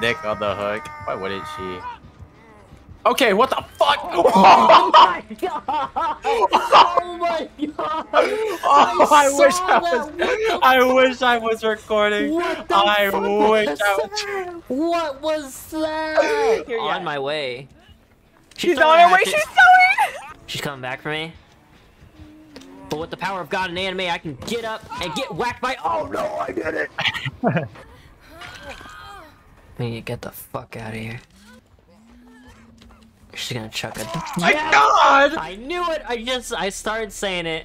Nick on the hook. Why wouldn't she? Okay, what the fuck? Oh my god! Oh my god! Oh, I, I wish saw I was. What the I wish I was recording. What the I fuck wish was I was. that? What was that? Here, On yeah. my way. She's throwing on her way. She's it. going. She's coming back for me. But with the power of God and anime, I can get up and get whacked by. Oh no, I did it! I need to get the fuck out of here. She's gonna chuck it. My God! I knew it! I just, I started saying it.